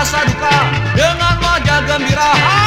rasa duka Dengan wajah gembira.